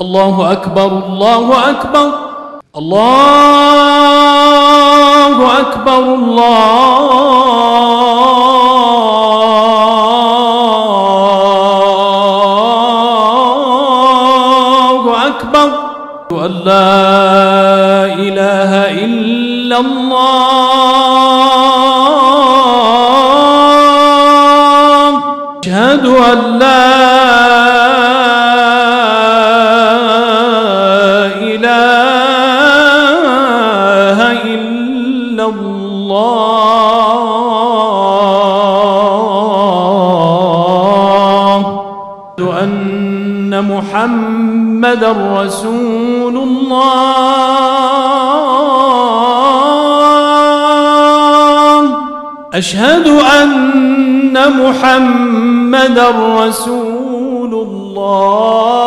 الله أكبر الله أكبر. الله أكبر الله أكبر. أن لا إله إلا الله. أن محمد رسول الله أشهد أن محمد رسول الله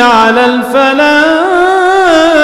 على الفلاح.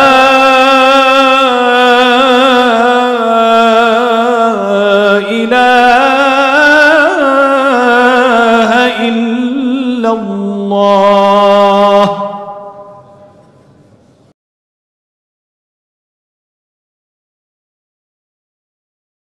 Oh.